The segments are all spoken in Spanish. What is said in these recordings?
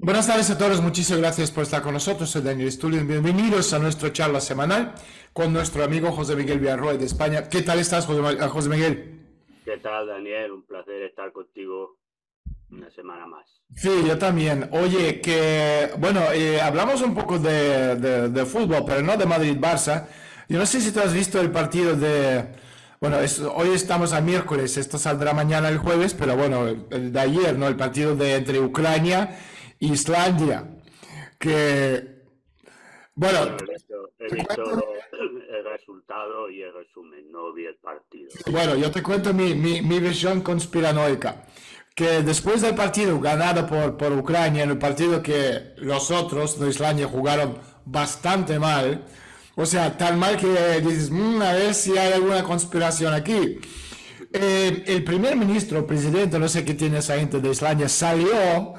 Buenas tardes a todos, muchísimas gracias por estar con nosotros. Soy Daniel Stulin. Bienvenidos a nuestra charla semanal con nuestro amigo José Miguel Villarroel de España. ¿Qué tal estás, José, Miguel? ¿Qué tal, Daniel? Un placer estar contigo una semana más. Sí, yo también. Oye, que, bueno, eh, hablamos un poco de, fútbol, pero no de Madrid-Barça. Yo no sé si tú has visto el partido de... Bueno, hoy estamos a miércoles, esto saldrá mañana el jueves, pero bueno, el, de ayer, ¿no? El partido de entre Ucrania Islandia. Que, bueno... he visto, el resultado y el resumen, no vi el partido. Bueno, yo te cuento mi, mi, mi visión conspiranoica que después del partido ganado por, por Ucrania, en el partido que los otros de Islandia jugaron bastante mal, o sea, tan mal que dices, mm, a ver si hay alguna conspiración aquí. Eh, el primer ministro, presidente, no sé qué tiene esa gente de Islandia, salió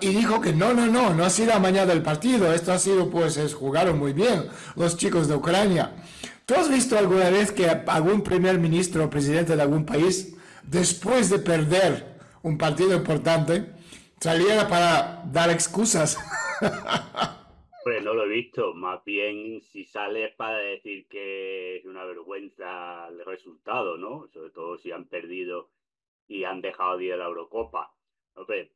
y dijo que no, no, no, no ha sido la mañana del partido, esto ha sido, pues, es, jugaron muy bien los chicos de Ucrania. ¿Tú has visto alguna vez que algún primer ministro o presidente de algún país, después de perder un partido importante, saliera para dar excusas. Pues no lo he visto, más bien si sale para decir que es una vergüenza el resultado, ¿no? Sobre todo si han perdido y han dejado de ir la Eurocopa.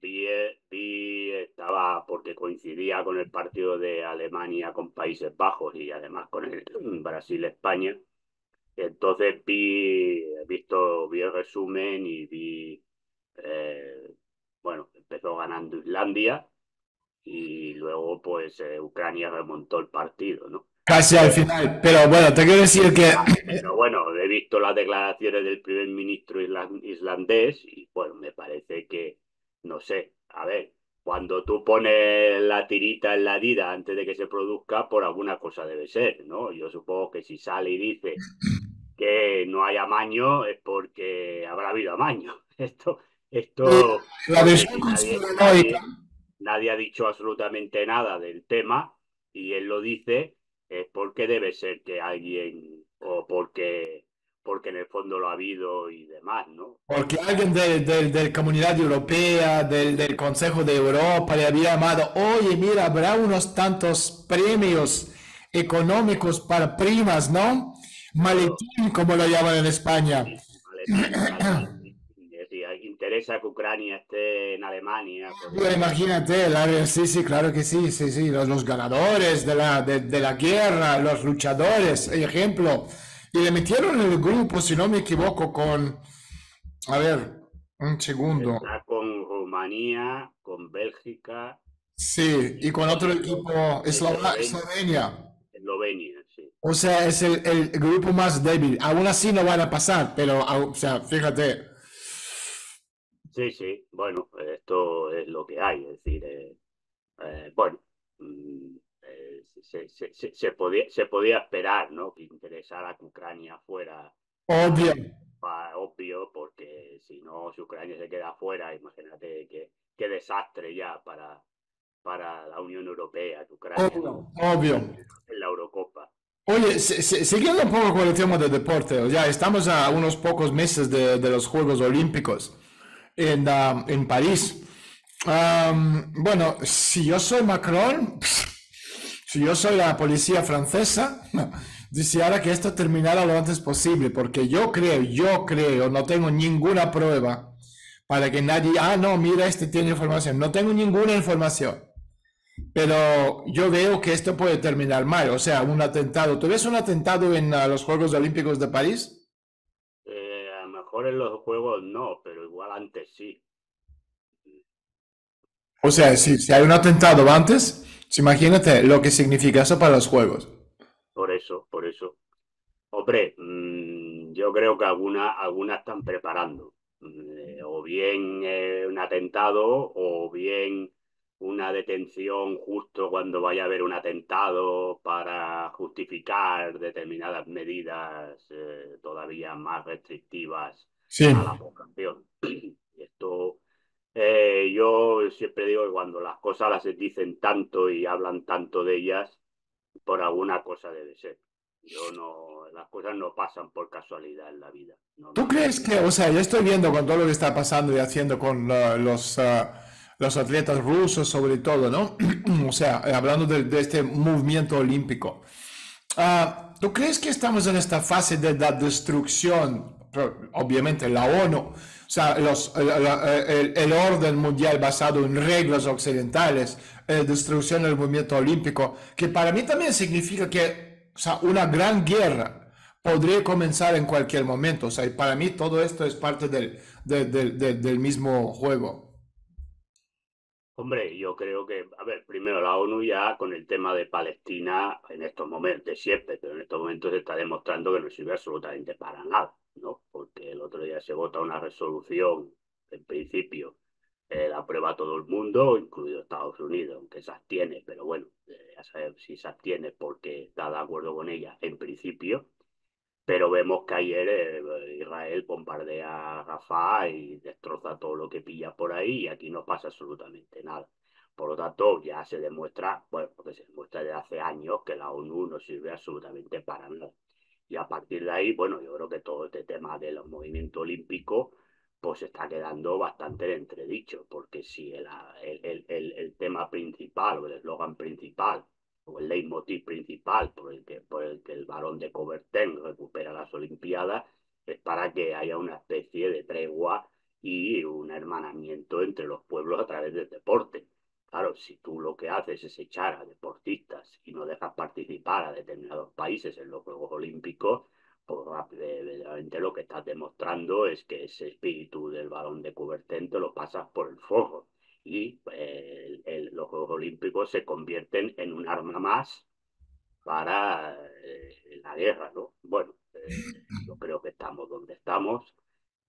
Vi, vi, estaba porque coincidía con el partido de Alemania con Países Bajos y además con el Brasil-España. Entonces vi, he visto, vi el resumen y vi eh, bueno, empezó ganando Islandia y luego pues eh, Ucrania remontó el partido, ¿no? Casi al final, pero bueno, te quiero decir que... Pero bueno, he visto las declaraciones del primer ministro islandés y bueno, me parece que, no sé, a ver, cuando tú pones la tirita en la herida antes de que se produzca, por alguna cosa debe ser, ¿no? Yo supongo que si sale y dice que no hay amaño es porque habrá habido amaño. Esto, esto. nadie, ha dicho absolutamente nada del tema y él lo dice es porque debe ser que alguien o porque porque en el fondo lo ha habido y demás, ¿no? Porque alguien de, la Comunidad Europea, del, del, Consejo de Europa, le había llamado, oye, mira, habrá unos tantos premios económicos para primas, ¿no? Maletín, como lo llaman en España. interesa que Ucrania esté en Alemania. imagínate, sí, sí, claro que sí, sí, sí, los, ganadores de la, de, la guerra, los luchadores, ejemplo. Y le metieron en el grupo, si no me equivoco, con, a ver, un segundo. con Rumanía, con Bélgica. Sí, y con otro equipo, Eslovenia. Eslovenia, sí. O sea, es el, el, grupo más débil. Aún así no van a pasar, pero, o sea, fíjate, Sí, sí, bueno, esto es lo que hay, es decir, eh, eh, bueno, eh, se, se, se, podía, se podía esperar, ¿no? Que interesara que Ucrania fuera obvio, obvio porque si no, si Ucrania se queda fuera, imagínate qué, qué desastre ya para, para la Unión Europea, que Ucrania obvio, en la Eurocopa. Oye, siguiendo un poco con el tema del deporte, ya estamos a unos pocos meses de, de los Juegos Olímpicos en, um, en París. Um, bueno, si yo soy Macron, si yo soy la policía francesa, deseara que esto terminara lo antes posible, porque yo creo, yo creo, no tengo ninguna prueba para que nadie, ah, no, mira, este tiene información, no tengo ninguna información. Pero yo veo que esto puede terminar mal, o sea, un atentado. ¿Tú ves un atentado en uh, los Juegos Olímpicos de París? en los juegos no, pero igual antes sí. O sea, si, si hay un atentado antes, imagínate lo que significa eso para los juegos. Por eso, por eso. Hombre, mm, yo creo que algunas alguna están preparando. Mm, o bien eh, un atentado, o bien una detención justo cuando vaya a haber un atentado para justificar determinadas medidas eh, todavía más restrictivas a la población. Esto, eh, yo siempre digo que cuando las cosas las dicen tanto y hablan tanto de ellas, por alguna cosa debe ser. Yo no, las cosas no pasan por casualidad en la vida. ¿Tú crees que, o sea, yo estoy viendo con todo lo que está pasando y haciendo con los... Ah, los atletas rusos sobre todo, ¿no? o sea, hablando de, este movimiento olímpico. Ah, ¿Tú crees que estamos en esta fase de la destrucción? Obviamente la ONU, o sea, los, el, orden mundial basado en reglas occidentales, eh, destrucción del movimiento olímpico, que para mí también significa que o sea, una gran guerra podría comenzar en cualquier momento. O sea, y para mí todo esto es parte del, del mismo juego. Hombre, yo creo que, a ver, primero la ONU ya con el tema de Palestina en estos momentos, siempre, pero en estos momentos se está demostrando que no sirve absolutamente para nada, ¿no? Porque el otro día se vota una resolución, en principio, eh, la aprueba todo el mundo, incluido Estados Unidos, aunque se abstiene, pero bueno, eh, ya sabemos si se abstiene porque está de acuerdo con ella en principio, pero vemos que ayer eh, Israel bombardea a Rafah y destroza todo lo que pilla por ahí y aquí no pasa absolutamente nada. Por lo tanto, ya se demuestra, bueno, porque se demuestra desde hace años que la ONU no sirve absolutamente para nada. Y a partir de ahí, bueno, yo creo que todo este tema del movimiento olímpico pues está quedando bastante entredicho, porque si el, el, el, el tema principal o el eslogan principal o el leitmotiv principal por el que, por el, que el varón de Coubertin recupera las Olimpiadas, es para que haya una especie de tregua y un hermanamiento entre los pueblos a través del deporte. Claro, si tú lo que haces es echar a deportistas y no dejas participar a determinados países en los Juegos Olímpicos, pues rápidamente lo que estás demostrando es que ese espíritu del varón de Coubertin te lo pasas por el fuego y eh, los Juegos Olímpicos se convierten en un arma más para eh, la guerra, ¿no? Bueno, eh, yo creo que estamos donde estamos.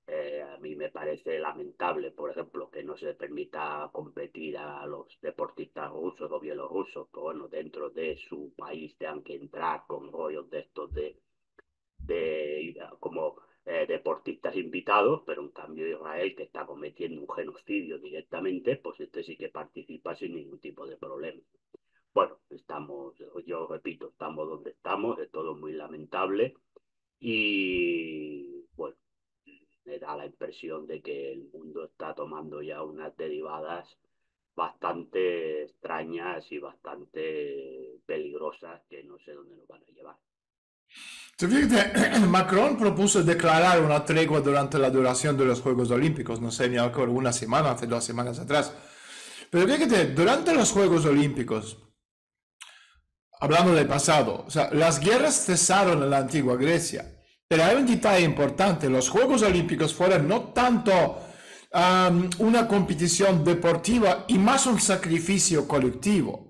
A mí me parece lamentable, por ejemplo, que no se permita competir a los deportistas rusos o bielorrusos, que bueno, dentro de su país tengan que entrar con rollos de estos de, de como eh, deportistas invitados, pero en cambio Israel, que está cometiendo un genocidio directamente, pues este sí que participa sin ningún tipo de problema. Bueno, estamos, yo repito, estamos donde estamos, es todo muy lamentable y me da la impresión de que el mundo está tomando ya unas derivadas bastante extrañas y bastante peligrosas que no sé dónde nos van a llevar. Macron propuso declarar una tregua durante la duración de los Juegos Olímpicos, no sé, ni acuerdo, una semana, hace dos semanas atrás. Pero fíjate, durante los Juegos Olímpicos, hablando del pasado, o sea, las guerras cesaron en la antigua Grecia, pero hay un detalle importante, los Juegos Olímpicos fueron no tanto una competición deportiva y más un sacrificio colectivo.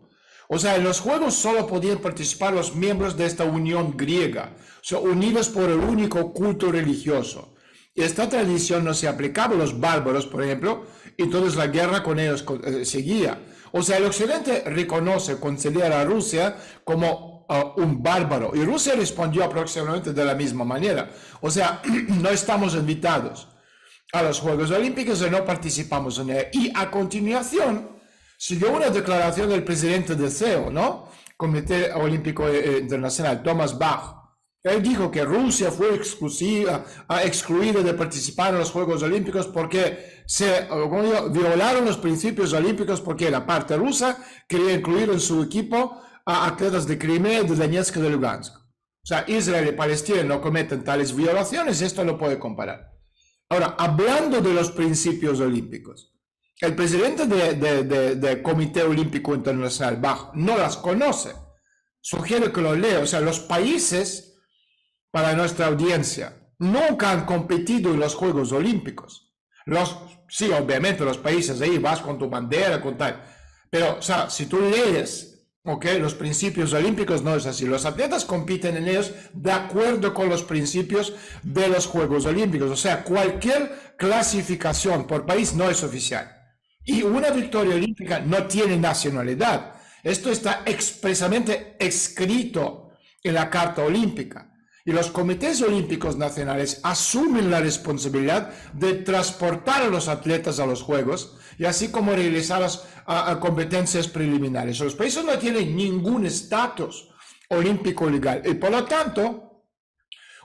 O sea, en los juegos solo podían participar los miembros de esta unión griega, o unidos por el único culto religioso. Y esta tradición no se aplicaba a los bárbaros, por ejemplo, y entonces la guerra con ellos eh, seguía. O sea, el Occidente reconoce, considera a Rusia como un bárbaro, y Rusia respondió aproximadamente de la misma manera. O sea, no estamos invitados a los Juegos Olímpicos y no participamos en ellos. Y a continuación, siguió una declaración del presidente del CEO, ¿no? Comité Olímpico eh, Internacional, Thomas Bach. Él dijo que Rusia fue exclusiva, excluida de participar en los Juegos Olímpicos porque se violaron los principios olímpicos porque la parte rusa quería incluir en su equipo a atletas de Crimea, de Donetsk y de Lugansk. O sea, Israel y Palestina no cometen tales violaciones, esto lo puede comparar. Ahora, hablando de los principios olímpicos, el presidente del de, Comité Olímpico Internacional, Bach, no las conoce. Sugiere que lo lea. O sea, los países, para nuestra audiencia, nunca han competido en los Juegos Olímpicos. Los, sí, obviamente, los países ahí vas con tu bandera, con tal. Pero, o sea, si tú lees, ok, los principios olímpicos no es así. Los atletas compiten en ellos de acuerdo con los principios de los Juegos Olímpicos. O sea, cualquier clasificación por país no es oficial. Y una victoria olímpica no tiene nacionalidad. Esto está expresamente escrito en la Carta Olímpica. Y los comités olímpicos nacionales asumen la responsabilidad de transportar a los atletas a los Juegos y así como realizar las a, competencias preliminares. Los países no tienen ningún estatus olímpico legal y por lo tanto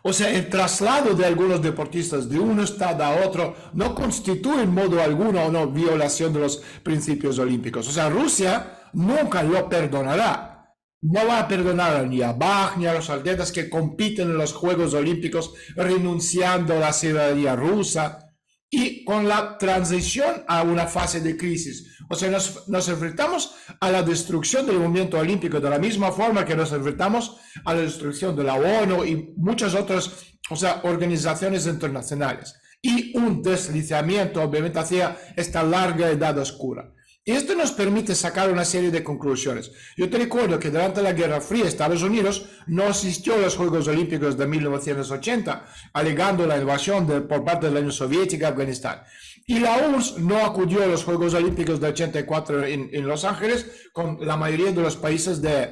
O sea, el traslado de algunos deportistas de un estado a otro no constituye en modo alguno una violación de los principios olímpicos. O sea, Rusia nunca lo perdonará. No va a perdonar ni a Bach ni a los atletas que compiten en los Juegos Olímpicos renunciando a la ciudadanía rusa y con la transición a una fase de crisis. O sea, nos, enfrentamos a la destrucción del movimiento olímpico de la misma forma que nos enfrentamos a la destrucción de la ONU y muchas otras o sea, organizaciones internacionales. Y un deslizamiento, obviamente, hacia esta larga edad oscura. Y esto nos permite sacar una serie de conclusiones. Yo te recuerdo que durante la Guerra Fría Estados Unidos no asistió a los Juegos Olímpicos de 1980, alegando la invasión por parte de la Unión Soviética a Afganistán. Y la URSS no acudió a los Juegos Olímpicos de 84 en, en Los Ángeles, con la mayoría de los países de,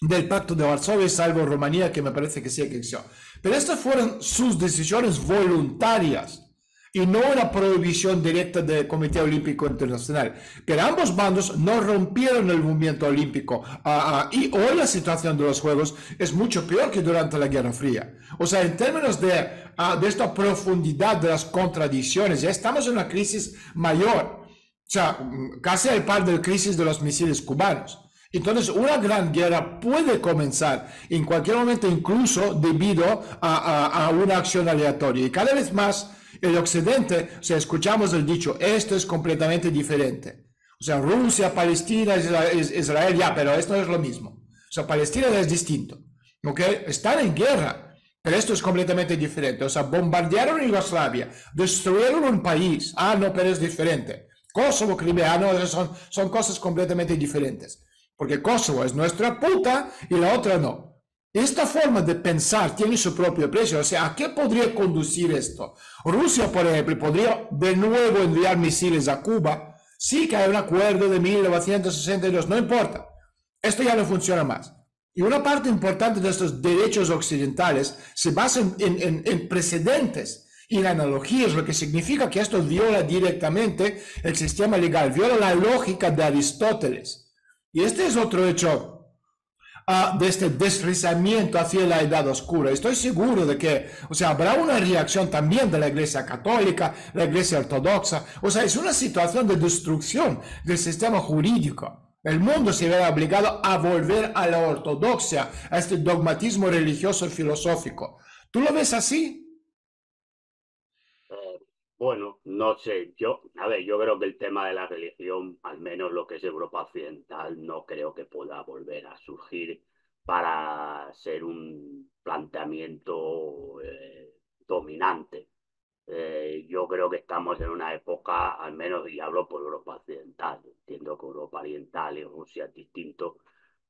del Pacto de Varsovia, salvo Rumanía, que me parece que sí existió. Pero estas fueron sus decisiones voluntarias y no una prohibición directa del Comité Olímpico Internacional. Pero ambos bandos no rompieron el movimiento olímpico ah, ah, y hoy la situación de los Juegos es mucho peor que durante la Guerra Fría. O sea, en términos de, ah, de esta profundidad de las contradicciones, ya estamos en una crisis mayor, o sea, casi al par de la crisis de los misiles cubanos. Entonces, una gran guerra puede comenzar en cualquier momento, incluso debido a, a una acción aleatoria. Y cada vez más el Occidente, o sea, escuchamos el dicho, esto es completamente diferente. O sea, Rusia, Palestina, Israel, ya, pero esto es lo mismo. O sea, Palestina es distinto. ¿Ok? Están en guerra, pero esto es completamente diferente. O sea, bombardearon Yugoslavia, destruyeron un país. Ah, no, pero es diferente. Kosovo, Crimea, no, son, son cosas completamente diferentes. Porque Kosovo es nuestra puta y la otra no. Esta forma de pensar tiene su propio precio. O sea, ¿a qué podría conducir esto? Rusia, por ejemplo, podría de nuevo enviar misiles a Cuba. Sí que hay un acuerdo de 1962, no importa. Esto ya no funciona más. Y una parte importante de estos derechos occidentales se basa en, en precedentes y en analogías, lo que significa que esto viola directamente el sistema legal, viola la lógica de Aristóteles. Y este es otro hecho de este deslizamiento hacia la edad oscura. Estoy seguro de que, o sea, habrá una reacción también de la Iglesia Católica, la Iglesia Ortodoxa. O sea, es una situación de destrucción del sistema jurídico. El mundo se verá obligado a volver a la ortodoxia, a este dogmatismo religioso y filosófico. ¿Tú lo ves así? Bueno, no sé, yo, a ver, yo creo que el tema de la religión, al menos lo que es Europa Occidental, no creo que pueda volver a surgir para ser un planteamiento eh, dominante. Eh, yo creo que estamos en una época, al menos, y hablo por Europa Occidental, entiendo que Europa Oriental y Rusia es distinto,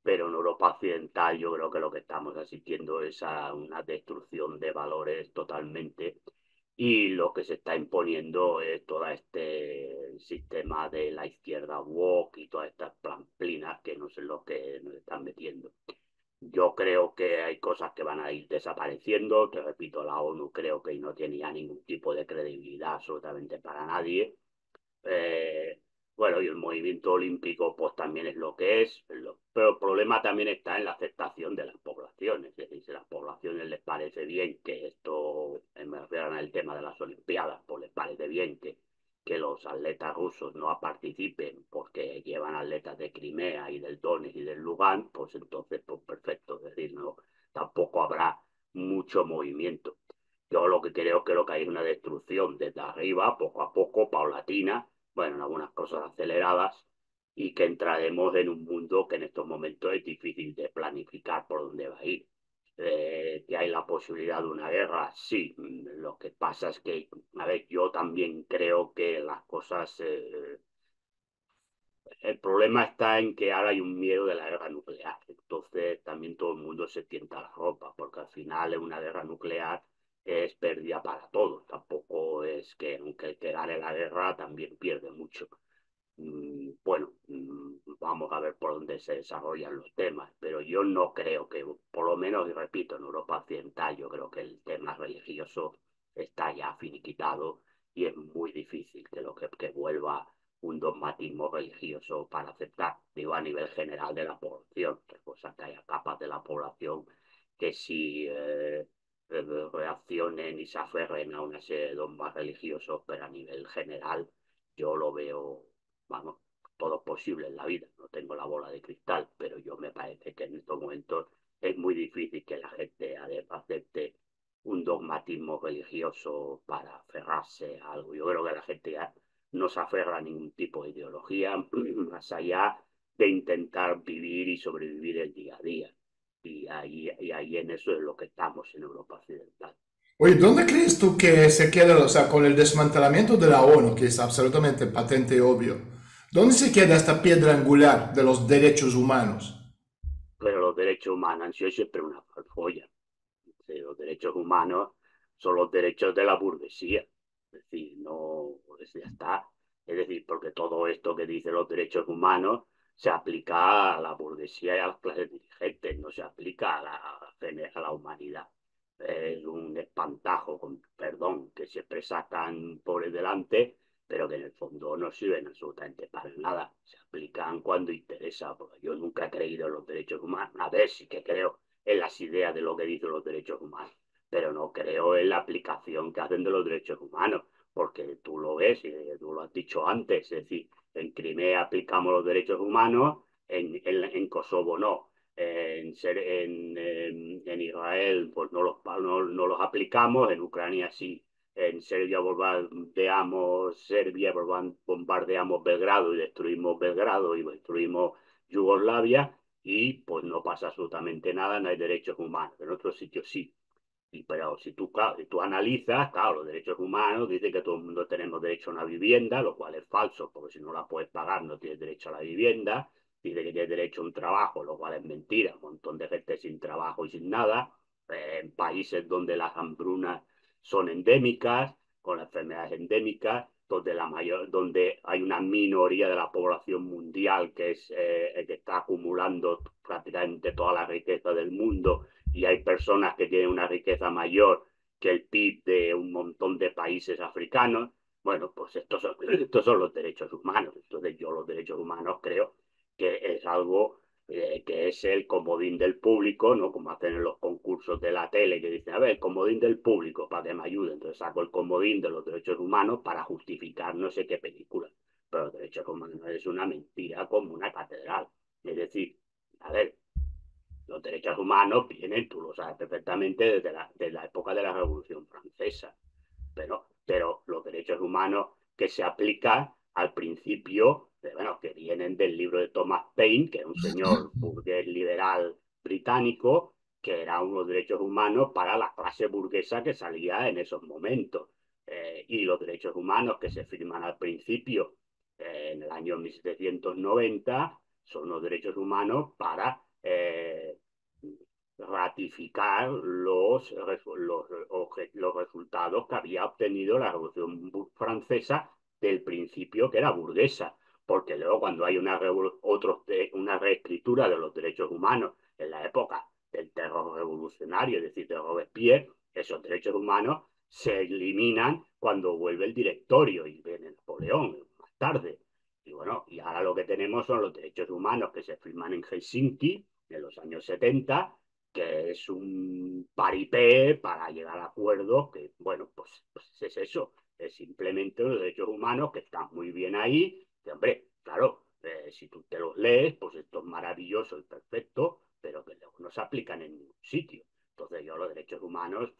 pero en Europa Occidental yo creo que lo que estamos asistiendo es a una destrucción de valores totalmente y lo que se está imponiendo es todo este sistema de la izquierda woke y todas estas pamplinas que no sé lo que nos están metiendo. Yo creo que hay cosas que van a ir desapareciendo. Te repito, la ONU creo que no tiene ya ningún tipo de credibilidad absolutamente para nadie. Eh, bueno, y el movimiento olímpico pues también es lo que es, pero el problema también está en la aceptación de las poblaciones. Es decir, si a las poblaciones les parece bien que al tema de las Olimpiadas, pues les parece bien que, que los atletas rusos no participen porque llevan atletas de Crimea y del Donetsk y del Lugan, pues entonces, pues perfecto, es decir, no, tampoco habrá mucho movimiento. Yo lo que creo, creo que hay una destrucción desde arriba, poco a poco, paulatina, bueno, en algunas cosas aceleradas, y que entraremos en un mundo que en estos momentos es difícil de planificar por dónde va a ir. Eh, que hay la posibilidad de una guerra, sí. Lo que pasa es que, a ver, yo también creo que las cosas... Eh, el problema está en que ahora hay un miedo de la guerra nuclear. Entonces también todo el mundo se tienta la ropa, porque al final una guerra nuclear es pérdida para todos. Tampoco es que aunque el que gane la guerra también pierde mucho. Mm, bueno, mm, vamos a ver por dónde se desarrollan los temas, pero yo no creo que, por lo menos, y repito, en Europa Occidental, yo creo que el tema religioso está ya finiquitado y es muy difícil que, lo que, que vuelva un dogmatismo religioso para aceptar, digo, a nivel general de la población, cosa que haya capas de la población que sí eh, reaccionen y se aferren a una serie de dogmas religiosos, pero a nivel general yo lo veo, vamos, todo posible en la vida. No tengo la bola de cristal, pero yo me parece que en estos momentos es muy difícil que la gente acepte un dogmatismo religioso para aferrarse a algo. Yo creo que la gente ya no se aferra a ningún tipo de ideología, más allá de intentar vivir y sobrevivir el día a día. Y ahí, y ahí en eso es lo que estamos en Europa Occidental. Oye, ¿dónde crees tú que se queda, o sea, con el desmantelamiento de la ONU, que es absolutamente patente y obvio, ¿dónde se queda esta piedra angular de los derechos humanos? Pero los derechos humanos han sido siempre una farfolla. Los derechos humanos son los derechos de la burguesía. Es decir, no, pues ya está. Es decir, porque todo esto que dice los derechos humanos se aplica a la burguesía y a las clases dirigentes, no se aplica a la, a la humanidad es un espantajo, perdón, que siempre sacan por el delante, pero que en el fondo no sirven absolutamente para nada. Se aplican cuando interesa, yo nunca he creído en los derechos humanos. A ver, sí que creo en las ideas de lo que dicen los derechos humanos, pero no creo en la aplicación que hacen de los derechos humanos, porque tú lo ves y tú lo has dicho antes, es decir, en Crimea aplicamos los derechos humanos, en, en Kosovo no en, en, en, Israel pues no los, no, no, los aplicamos, en Ucrania sí, en Serbia bombardeamos, Serbia bombardeamos Belgrado y destruimos Belgrado y destruimos Yugoslavia y pues no pasa absolutamente nada, no hay derechos humanos. En otros sitios sí. Y, pero si tú, si tú analizas, claro, los derechos humanos dicen que todo el mundo tenemos derecho a una vivienda, lo cual es falso, porque si no la puedes pagar no tienes derecho a la vivienda dice que tiene derecho a un trabajo, lo cual es mentira, un montón de gente sin trabajo y sin nada, eh, en países donde las hambrunas son endémicas, con las enfermedades endémicas, donde, la mayor, donde hay una minoría de la población mundial que, es, eh, que está acumulando prácticamente toda la riqueza del mundo y hay personas que tienen una riqueza mayor que el PIB de un montón de países africanos. Bueno, pues estos son, estos son los derechos humanos. Entonces yo los derechos humanos creo que es algo eh, que es el comodín del público, ¿no? Como hacen en los concursos de la tele, que dicen, a ver, el comodín del público, para que me ayude. Entonces saco el comodín de los derechos humanos para justificar no sé qué película. Pero los derechos humanos es una mentira como una catedral. Es decir, a ver, los derechos humanos vienen, tú lo sabes perfectamente, desde la, la época de la Revolución Francesa. Pero, pero los derechos humanos que se aplican al principio bueno, que vienen del libro de Thomas Paine, que es un señor burgués liberal británico, que era unos derechos humanos para la clase burguesa que salía en esos momentos. Eh, y los derechos humanos que se firman al principio, eh, en el año 1790, son los derechos humanos para eh, ratificar los, los, los resultados que había obtenido la Revolución Francesa del principio que era burguesa porque luego cuando hay una, otros una reescritura de los derechos humanos en la época del terror revolucionario, es decir, de Robespierre, esos derechos humanos se eliminan cuando vuelve el directorio y viene Napoleón más tarde. Y bueno, y ahora lo que tenemos son los derechos humanos que se firman en Helsinki en los años 70, que es un paripé para llegar a acuerdos que, bueno, pues, pues es eso, es simplemente los derechos humanos que están muy bien ahí, que, hombre, claro, eh, si tú te los lees, pues esto es maravilloso y perfecto, pero que luego no se aplican en ningún sitio. Entonces yo los derechos humanos,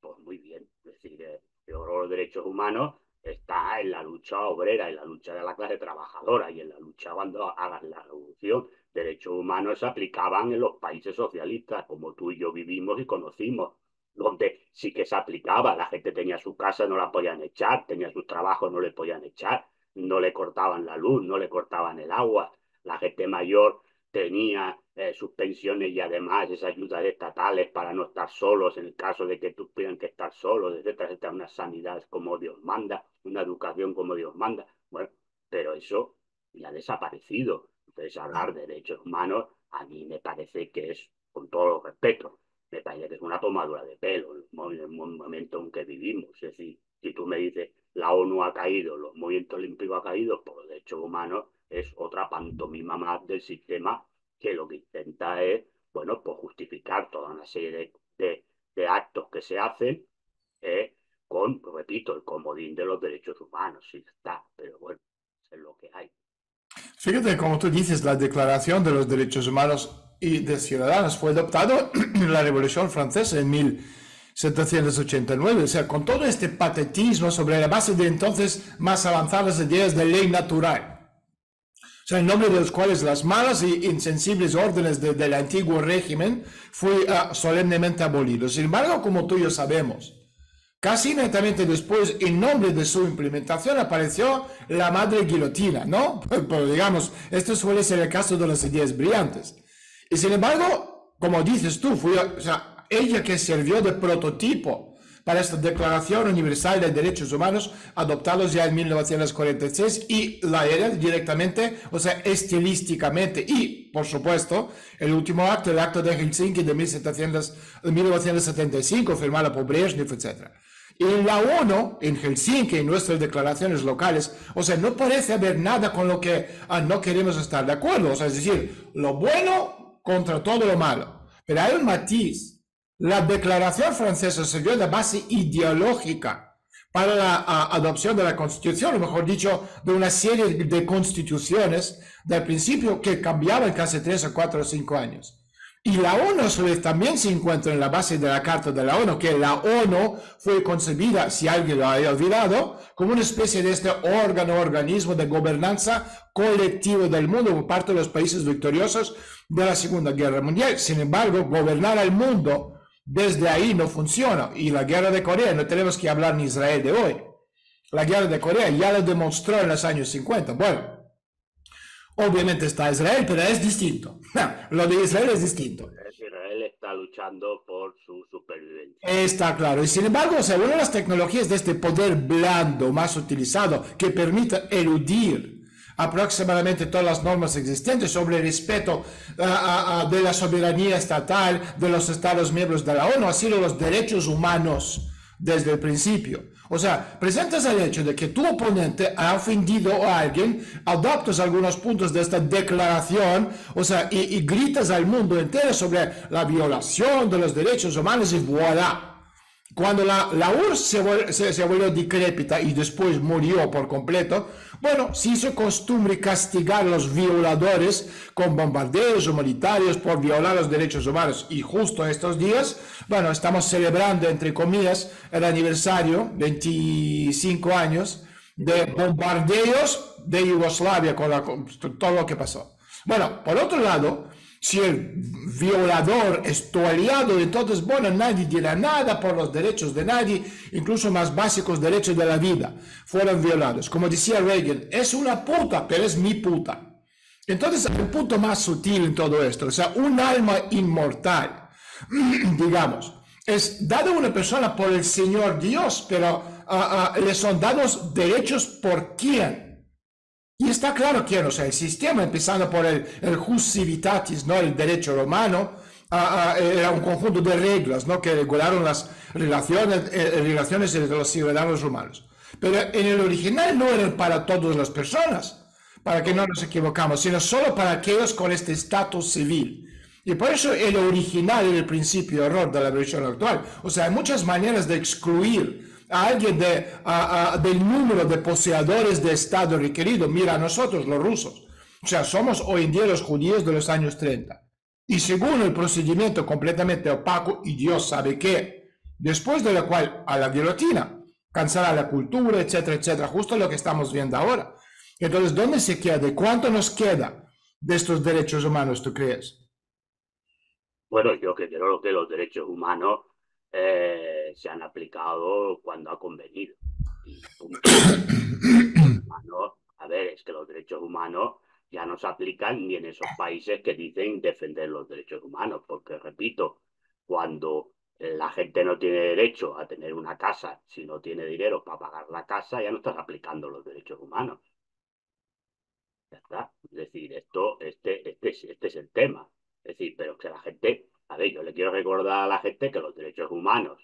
pues muy bien. Es decir, eh, yo los derechos humanos está en la lucha obrera, en la lucha de la clase trabajadora y en la lucha cuando hagan la revolución. Derechos humanos se aplicaban en los países socialistas, como tú y yo vivimos y conocimos, donde sí que se aplicaba. La gente tenía su casa, no la podían echar, tenía su trabajo, no le podían echar no le cortaban la luz, no le cortaban el agua, la gente mayor tenía eh, sus pensiones y además esas ayudas estatales para no estar solos en el caso de que tuvieran que estar solos, etcétera, etcétera, una sanidad como Dios manda, una educación como Dios manda. Bueno, pero eso ya ha desaparecido. Entonces, hablar de derechos humanos a mí me parece que es, con todo respeto, me parece que es una tomadura de pelo en el momento en que vivimos. Es decir, si tú me dices, la ONU ha caído, los movimientos olímpicos han caído por los derechos humanos, es otra pantomima más del sistema que lo que intenta es, bueno, pues justificar toda una serie de, de actos que se hacen eh, con, repito, el comodín de los derechos humanos, está, pero bueno, es lo que hay. Fíjate, como tú dices, la Declaración de los Derechos Humanos y de Ciudadanos fue adoptado en la Revolución Francesa en 1789, o sea, con todo este patetismo sobre la base de entonces más avanzadas ideas de ley natural. O sea, en nombre de los cuales las malas e insensibles órdenes del antiguo régimen fue uh, solemnemente abolido. Sin embargo, como tú y yo sabemos, Casi inmediatamente después, en nombre de su implementación, apareció la madre guillotina, ¿no? Pero digamos, esto suele ser el caso de las ideas brillantes. Y sin embargo, como dices tú, fue o sea, ella que sirvió de prototipo para esta Declaración Universal de Derechos Humanos adoptados ya en 1946 y la era directamente, o sea, estilísticamente y, por supuesto, el último acto, el acto de Helsinki de, 1700, de 1975, firmado por Brezhnev, etc. Y en la ONU, en Helsinki, en nuestras declaraciones locales, o sea, no parece haber nada con lo que ah, no queremos estar de acuerdo. O sea, es decir, lo bueno contra todo lo malo. Pero hay un matiz. La declaración francesa sirvió de base ideológica para la adopción de la constitución, o mejor dicho, de una serie de constituciones del principio que cambiaban casi tres o cuatro o cinco años. Y la ONU también se encuentra en la base de la Carta de la ONU, que la ONU fue concebida, si alguien lo haya olvidado, como una especie de este órgano, organismo de gobernanza colectivo del mundo por parte de los países victoriosos de la Segunda Guerra Mundial. Sin embargo, gobernar al mundo desde ahí no funciona. Y la guerra de Corea, no tenemos que hablar ni Israel de hoy. La guerra de Corea ya lo demostró en los años 50. Bueno, Obviamente está Israel, pero es distinto. lo de Israel es distinto. Israel está luchando por su supervivencia. Está claro. Y sin embargo, según las tecnologías de este poder blando más utilizado que permite eludir aproximadamente todas las normas existentes sobre el respeto de la soberanía estatal de los Estados miembros de la ONU, sido los derechos humanos desde el principio. O sea, presentas el hecho de que tu oponente ha ofendido a alguien, adoptas algunos puntos de esta declaración, o sea, y, gritas al mundo entero sobre la violación de los derechos humanos y voilà. Cuando la, la URSS se, se, se volvió decrépita y después murió por completo, bueno, se hizo costumbre castigar a los violadores con bombardeos humanitarios por violar los derechos humanos. Y justo estos días, bueno, estamos celebrando, entre comillas, el aniversario, 25 años, de bombardeos de Yugoslavia con, todo lo que pasó. Bueno, por otro lado, si el violador es tu aliado, entonces, bueno, nadie dirá nada por los derechos de nadie, incluso más básicos derechos de la vida, fueron violados. Como decía Reagan, es una puta, pero es mi puta. Entonces, el punto más sutil en todo esto, o sea, un alma inmortal, digamos, es dado a una persona por el Señor Dios, pero ah, ah, le son dados derechos por quién? Y está claro quién, o sea, el sistema, empezando por el, el jus civitatis, ¿no? el derecho romano, era un conjunto de reglas ¿no? que regularon las relaciones, eh, relaciones entre los ciudadanos romanos. Pero en el original no eran para todas las personas, para que no nos equivocamos, sino solo para aquellos con este estatus civil. Y por eso el original era el principio error de la versión actual. O sea, hay muchas maneras de excluir a alguien de, del número de poseedores de Estado requerido. Mira, nosotros los rusos, o sea, somos hoy en día los judíos de los años 30. Y según el procedimiento completamente opaco, y Dios sabe que, después de lo cual a la guillotina, cansará la cultura, etcétera, etcétera, justo lo que estamos viendo ahora. Entonces, ¿dónde se queda? ¿Cuánto nos queda de estos derechos humanos, tú crees? Bueno, yo creo que los derechos humanos eh, se han aplicado cuando ha convenido. a ver, es que los derechos humanos ya no se aplican ni en esos países que dicen defender los derechos humanos, porque repito, cuando la gente no tiene derecho a tener una casa, si no tiene dinero para pagar la casa, ya no estás aplicando los derechos humanos. Ya está. Es decir, esto, este, este, este es el tema. Es decir, pero que la gente a ver, yo le quiero recordar a la gente que los derechos humanos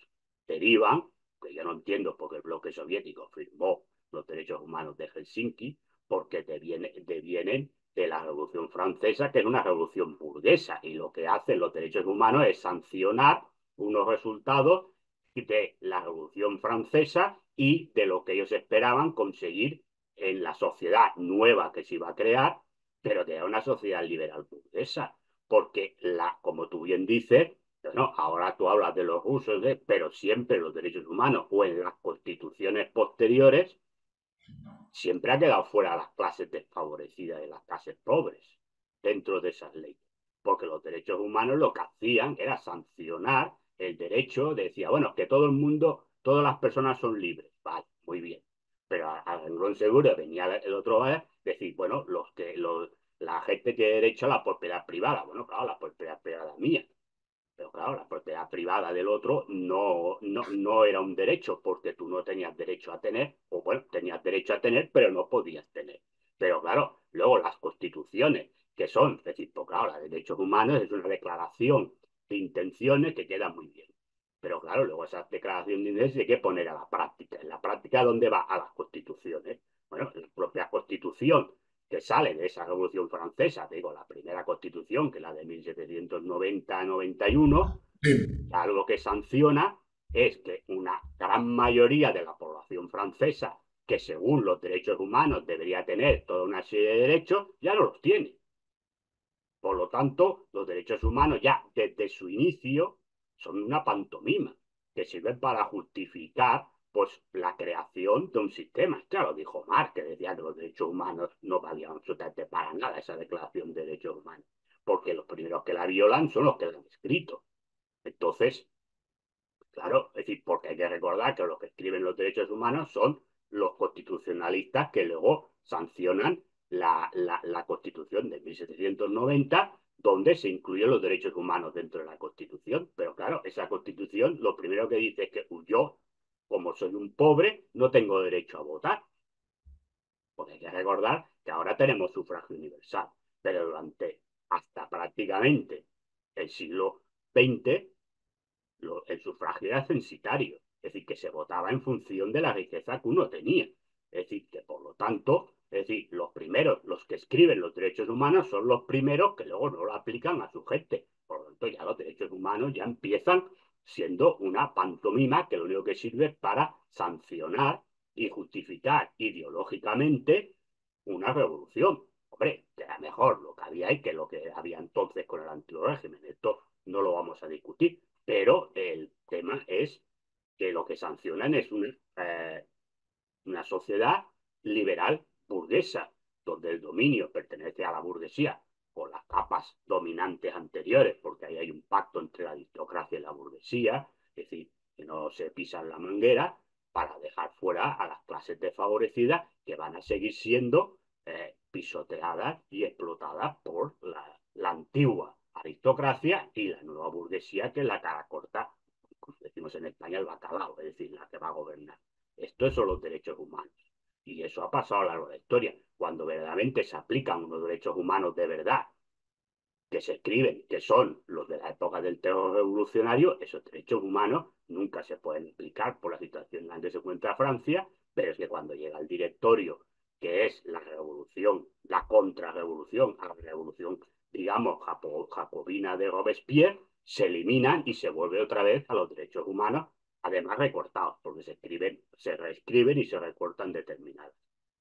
derivan, que yo no entiendo por qué el bloque soviético firmó los derechos humanos de Helsinki, porque devienen de la Revolución Francesa, que es una revolución burguesa, y lo que hacen los derechos humanos es sancionar unos resultados de la Revolución Francesa y de lo que ellos esperaban conseguir en la sociedad nueva que se iba a crear, pero que era una sociedad liberal burguesa, porque la, como tú bien dices, no, ahora tú hablas de los rusos, pero siempre los derechos humanos o en las constituciones posteriores, siempre ha quedado fuera las clases desfavorecidas y las clases pobres dentro de esas leyes. Porque los derechos humanos lo que hacían era sancionar el derecho, decía, bueno, que todo el mundo, todas las personas son libres. Vale, muy bien. Pero a, renglón seguro venía el otro vez decir, bueno, los que los, la gente tiene derecho a la propiedad privada. Bueno, claro, la propiedad privada mía. Pero claro, la propiedad privada del otro no, no, no era un derecho, porque tú no tenías derecho a tener, o bueno, tenías derecho a tener, pero no podías tener. Pero claro, luego las constituciones, que son, es decir, porque claro, derechos humanos es una declaración de intenciones que queda muy bien. Pero claro, luego esa declaración de intenciones hay que poner a la práctica. En la práctica, ¿dónde va? A las constituciones. Bueno, la propia constitución que sale de esa Revolución Francesa, digo, la primera constitución, que es la de 1790-91, algo que sanciona es que una gran mayoría de la población francesa, que según los derechos humanos debería tener toda una serie de derechos, ya no los tiene. Por lo tanto, los derechos humanos ya desde su inicio son una pantomima que sirven para justificar pues la creación de un sistema. Claro, dijo Marx, que decía que los derechos humanos no valían absolutamente para nada esa declaración de derechos humanos, porque los primeros que la violan son los que la han escrito. Entonces, claro, es decir, porque hay que recordar que los que escriben los derechos humanos son los constitucionalistas que luego sancionan la, la, la Constitución de 1790 donde se incluyen los derechos humanos dentro de la Constitución. Pero claro, esa Constitución lo primero que dice es que yo como soy un pobre, no tengo derecho a votar. Porque hay que recordar que ahora tenemos sufragio universal, pero durante hasta prácticamente el siglo XX, el sufragio era censitario, es decir, que se votaba en función de la riqueza que uno tenía. Es decir, que por lo tanto, es decir, los primeros, los que escriben los derechos humanos son los primeros que luego no lo aplican a su gente. Por lo tanto, ya los derechos humanos ya empiezan siendo una pantomima que lo único que sirve es para sancionar y justificar ideológicamente una revolución. Hombre, era mejor lo que había y que lo que había entonces con el antiguo régimen. Esto no lo vamos a discutir, pero el tema es que lo que sancionan es una, eh, una sociedad liberal burguesa, donde el dominio pertenece a la burguesía con las capas dominantes anteriores, porque ahí hay un pacto entre la aristocracia y la burguesía, es decir, que no se pisan la manguera para dejar fuera a las clases desfavorecidas que van a seguir siendo eh, pisoteadas y explotadas por la, antigua aristocracia y la nueva burguesía, que es la cara corta, como decimos en España, el bacalao, es decir, la que va a gobernar. Esto son los derechos humanos. Y eso ha pasado a lo largo de la historia. Cuando verdaderamente se aplican unos derechos humanos de verdad, que se escriben, que son los de la época del terror revolucionario, esos derechos humanos nunca se pueden aplicar por la situación en la que se encuentra Francia, pero es que cuando llega el directorio, que es la revolución, la contrarrevolución, a la revolución, digamos, jacobina de Robespierre, se eliminan y se vuelve otra vez a los derechos humanos además recortados, porque se escriben, se reescriben y se recortan determinadas.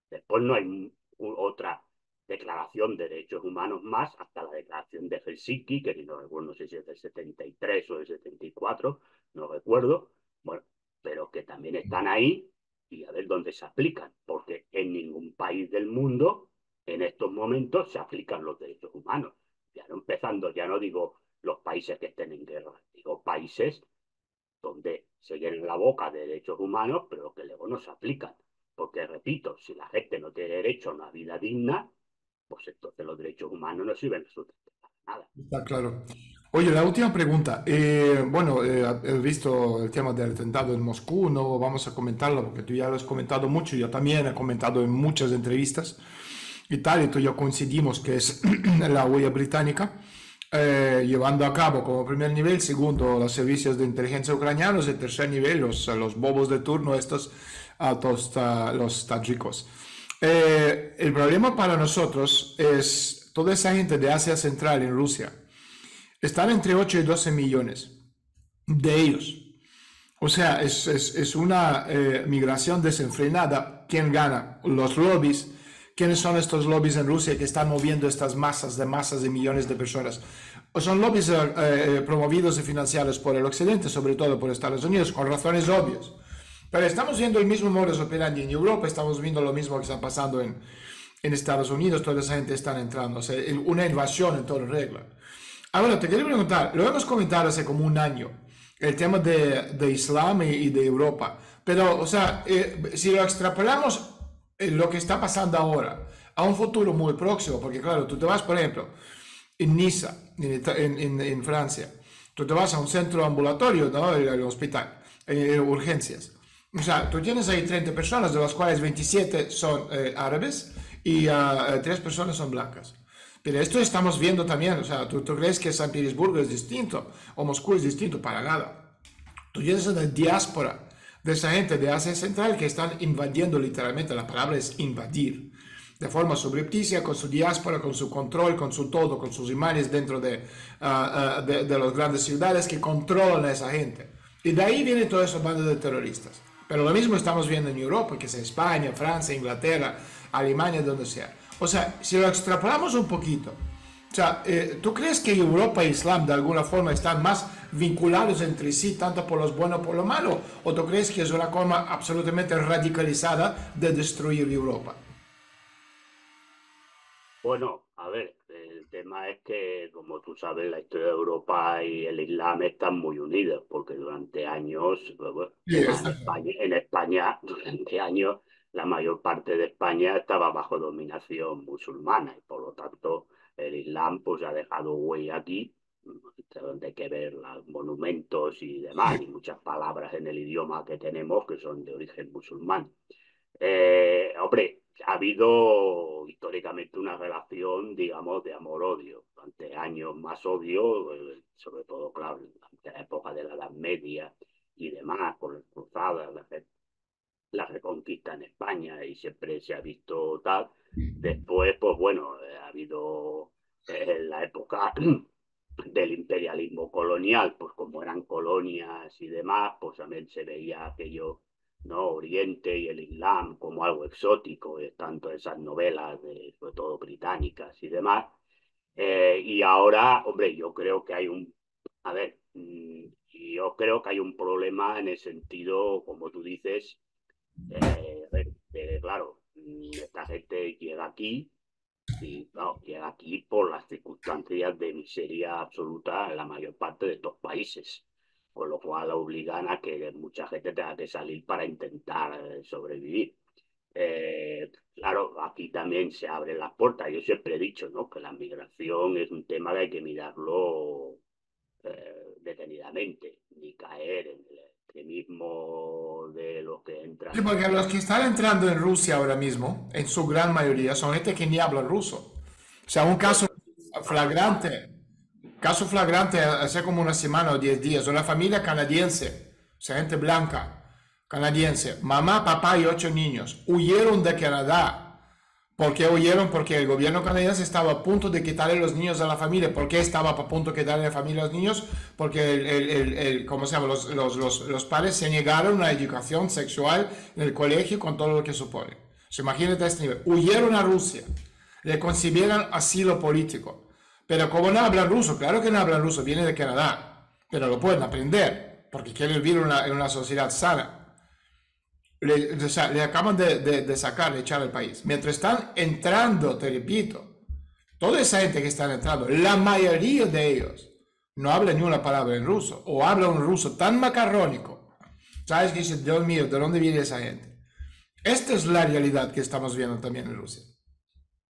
Después no hay otra declaración de derechos humanos más hasta la declaración de Helsinki, que no recuerdo, no sé si es del 73 o del 74, no recuerdo, bueno, pero que también están ahí y a ver dónde se aplican, porque en ningún país del mundo en estos momentos se aplican los derechos humanos. Ya no empezando, ya no digo los países que estén en guerra, digo países se llenan la boca de derechos humanos, pero que luego no se aplican. Porque, repito, si la gente no tiene derecho a una vida digna, pues entonces los derechos humanos no sirven absolutamente para nada. Está claro. Oye, la última pregunta. Eh, bueno, eh, he visto el tema del atentado en Moscú, no vamos a comentarlo porque tú ya lo has comentado mucho, yo también he comentado en muchas entrevistas y tal, y tú ya coincidimos que es la huella británica eh, llevando a cabo como primer nivel, segundo los servicios de inteligencia ucranianos y tercer nivel los, los bobos de turno, estos altos, los tajikos. Eh, el problema para nosotros es toda esa gente de Asia Central en Rusia. Están entre 8 y 12 millones. de ellos. O sea, es, es, una eh, migración desenfrenada. ¿Quién gana? Los lobbies. ¿Quiénes son estos lobbies en Rusia que están moviendo estas masas de masas de millones de personas? Son lobbies eh, eh, promovidos y financiados por el Occidente, sobre todo por Estados Unidos, con razones obvias. Pero estamos viendo el mismo modus operandi en Europa, estamos viendo lo mismo que está pasando en, en Estados Unidos, toda esa gente está entrando, o sea, una invasión en toda regla. Ahora, te quería preguntar, lo hemos comentado hace como un año, el tema de, de Islam y, de Europa, pero, o sea, eh, si lo extrapolamos lo que está pasando ahora a un futuro muy próximo, porque claro, tú te vas, por ejemplo, en Niza, en, en, en Francia, tú te vas a un centro ambulatorio, ¿no? El, hospital, en urgencias. O sea, tú tienes ahí 30 personas, de las cuales 27 son eh, árabes y uh, tres personas son blancas. Pero esto estamos viendo también, o sea, ¿tú, crees que San Petersburgo es distinto o Moscú es distinto para nada. Tú tienes una diáspora de esa gente de Asia Central que están invadiendo literalmente, la palabra es invadir, de forma subrepticia, con su diáspora, con su control, con su todo, con sus imanes dentro de, uh, de, de las grandes ciudades que controlan a esa gente. Y de ahí vienen todos esos bandos de terroristas. Pero lo mismo estamos viendo en Europa, que es España, Francia, Inglaterra, Alemania, donde sea. O sea, si lo extrapolamos un poquito, o sea, eh, ¿tú crees que Europa e Islam de alguna forma están más vinculados entre sí, tanto por los buenos como por lo malo? ¿O tú crees que es una forma absolutamente radicalizada de destruir Europa? Bueno, a ver, el tema es que, como tú sabes, la historia de Europa y el Islam están muy unidos, porque durante años, en España durante años, la mayor parte de España estaba bajo dominación musulmana y por lo tanto el Islam pues ha dejado huella aquí, donde que ver los monumentos y demás, y muchas palabras en el idioma que tenemos que son de origen musulmán. Eh, hombre, ha habido históricamente una relación, digamos, de amor-odio. Durante años más odio, eh, sobre todo, claro, en la época de la Edad Media y demás, con las cruzadas, la, la reconquista en España y siempre se ha visto tal. Después, pues bueno, eh, ha habido eh, en la época del imperialismo colonial, pues como eran colonias y demás, pues también se veía aquello, ¿no? Oriente y el Islam como algo exótico, eh, tanto esas novelas, de, sobre todo británicas y demás. y ahora, hombre, yo creo que hay un, a ver, mm, yo creo que hay un problema en el sentido, como tú dices, eh, claro, esta gente llega aquí y llega aquí por las circunstancias de miseria absoluta en la mayor parte de estos países, con lo cual obligan a que mucha gente tenga que salir para intentar eh, sobrevivir. Eh, claro, aquí también se abren las puertas. Yo siempre he dicho ¿no? que la migración es un tema que hay que mirarlo detenidamente, ni caer en el mismo de los que entran. Sí, porque los que están entrando en Rusia ahora mismo, en su gran mayoría, son gente que ni habla ruso. O sea, un caso flagrante, caso flagrante hace como una semana o diez días, una familia canadiense, o sea, gente blanca, canadiense, mamá, papá y ocho niños, huyeron de Canadá ¿Por qué huyeron? Porque el gobierno canadiense estaba a punto de quitarle los niños a la familia. ¿Por qué estaba a punto de quitarle a la familia a los niños? Porque el, ¿cómo se llama? Los, los, los, padres se negaron a una educación sexual en el colegio con todo lo que supone. Se imagínate este nivel. Huyeron a Rusia. Le concibieron asilo político. Pero como no hablan ruso, claro que no hablan ruso, viene de Canadá. Pero lo pueden aprender porque quieren vivir en una sociedad sana le, acaban de, de, sacar, de echar al país. Mientras están entrando, te repito, toda esa gente que está entrando, la mayoría de ellos no habla ni una palabra en ruso o habla un ruso tan macarrónico. ¿Sabes que dice, Dios mío, ¿de dónde viene esa gente? Esta es la realidad que estamos viendo también en Rusia.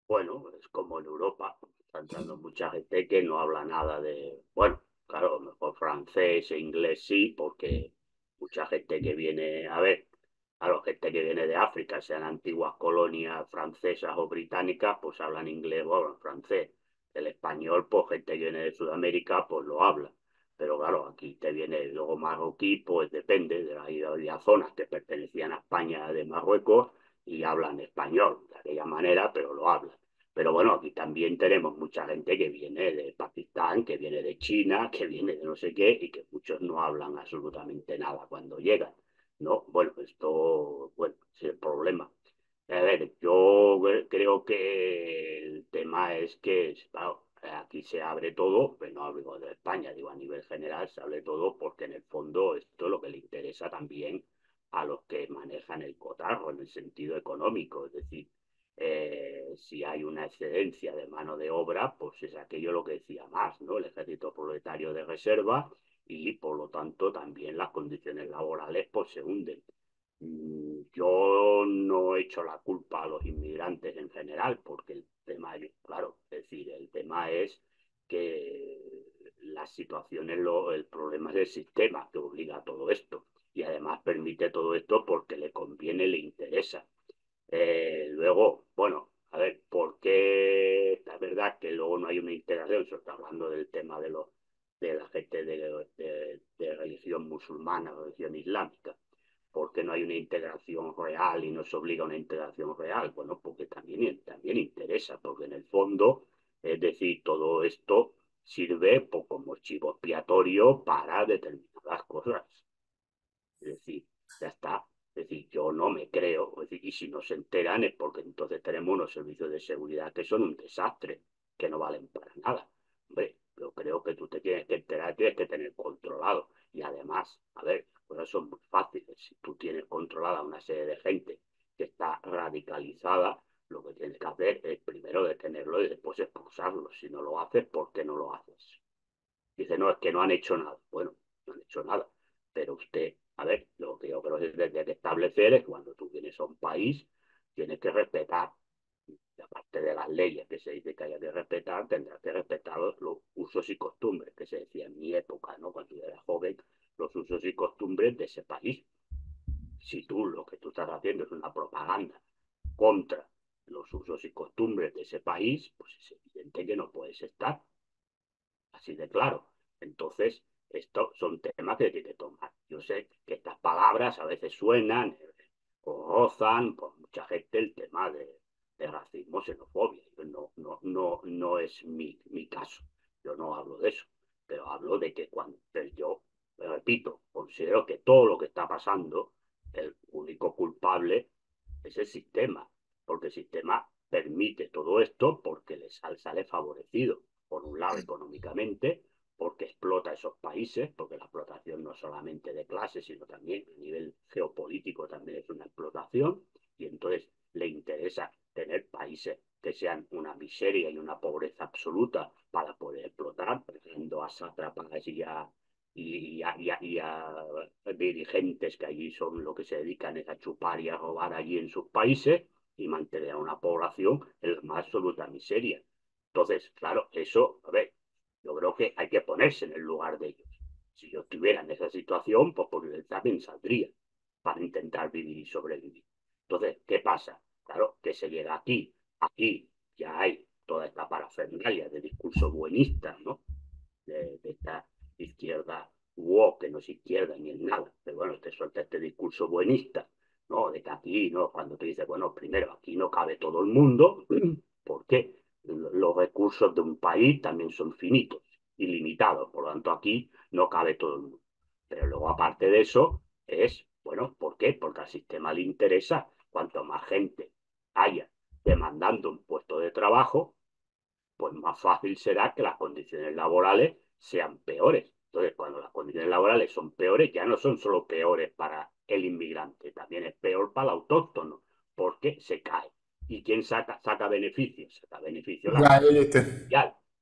Bueno, es como en Europa. Está entrando mucha gente que no habla nada de, bueno, claro, mejor francés e inglés sí, porque mucha gente que viene, a ver, a la gente que viene de África, sean antiguas colonias francesas o británicas, pues hablan inglés o hablan francés. El español, pues gente que viene de Sudamérica, pues lo habla. Pero claro, aquí te viene luego marroquí, pues depende, de había zonas que pertenecían a España de Marruecos y hablan español de aquella manera, pero lo hablan. Pero bueno, aquí también tenemos mucha gente que viene de Pakistán que viene de China, que viene de no sé qué, y que muchos no hablan absolutamente nada cuando llegan. ¿No? Bueno, esto, bueno, es el problema. A ver, yo creo que el tema es que, aquí se abre todo, pero no hablo de España, digo a nivel general, se abre todo porque en el fondo esto es lo que le interesa también a los que manejan el cotarro en el sentido económico, es decir, eh, si hay una excedencia de mano de obra, pues es aquello lo que decía más, ¿no? El ejército proletario de reserva y por lo tanto también las condiciones laborales pues se hunden. Mm, yo no he hecho la culpa a los inmigrantes en general, porque el tema, claro, es decir, el tema es que las situaciones, lo, el problema es el sistema que obliga a todo esto y además permite todo esto porque le conviene, le interesa. Eh, luego, bueno, a ver, ¿por qué es verdad que luego no hay una integración? Se está hablando del tema de, los, de la gente de, de religión musulmana, religión islámica. ¿Por qué no hay una integración real y no se obliga a una integración real? Bueno, porque también, también interesa, porque en el fondo, es decir, todo esto sirve como chivo expiatorio para determinadas cosas. Es decir, ya está. Es decir, yo no me creo. y si no se enteran es porque entonces tenemos unos servicios de seguridad que son un desastre, que no valen para nada. Yo creo que tú te tienes que enterar, tienes que tener controlado. Y además, a ver, las cosas son muy fáciles. Si tú tienes controlada una serie de gente que está radicalizada, lo que tienes que hacer es primero detenerlo y después expulsarlo. Si no lo haces, ¿por qué no lo haces? Dice, no, es que no han hecho nada. Bueno, no han hecho nada. Pero usted a ver, lo que yo creo que desde que establecer es cuando tú vienes a un país, tienes que respetar, aparte de las leyes que se dice que haya que respetar, tendrás que respetar los usos y costumbres, que se decía en mi época, ¿no? Cuando yo era joven, los usos y costumbres de ese país. Si tú lo que tú estás haciendo es una propaganda contra los usos y costumbres de ese país, pues es evidente que no puedes estar. Así de claro. Entonces, estos son temas que hay que tomar. Yo sé que estas palabras a veces suenan o rozan por mucha gente el tema de, racismo, xenofobia. No, no, no, no es mi, mi caso. Yo no hablo de eso. Pero hablo de que cuando yo, repito, considero que todo lo que está pasando, el único culpable es el sistema. Porque el sistema permite todo esto porque les sale favorecido, por un lado económicamente, porque explota esos países, porque la explotación no solamente de clases, sino también a nivel geopolítico también es una explotación, y entonces le interesa tener países que sean una miseria y una pobreza absoluta para poder explotar, trayendo a sátrapas y a, y, a, dirigentes que allí son lo que se dedican a chupar y a robar allí en sus países y mantener a una población en la más absoluta miseria. Entonces, claro, eso, a ver, yo creo que hay que ponerse en el lugar de ellos. Si yo estuviera en esa situación, pues por el también saldría para intentar vivir y sobrevivir. Entonces, ¿qué pasa? Claro, que se llega aquí, aquí ya hay toda esta parafernalia de discurso buenista, ¿no? De, esta izquierda wow, que no es izquierda ni es nada, pero bueno, te suelta este discurso buenista, ¿no? De que aquí, ¿no? Cuando te dice, bueno, primero, aquí no cabe todo el mundo, ¿por qué? los recursos de un país también son finitos y limitados, por lo tanto aquí no cabe todo el mundo. Pero luego aparte de eso es, bueno, ¿por qué? Porque al sistema le interesa cuanto más gente haya demandando un puesto de trabajo, pues más fácil será que las condiciones laborales sean peores. Entonces, cuando las condiciones laborales son peores, ya no son solo peores para el inmigrante, también es peor para el autóctono, porque se cae. ¿Y quién saca, saca beneficios? Saca beneficios la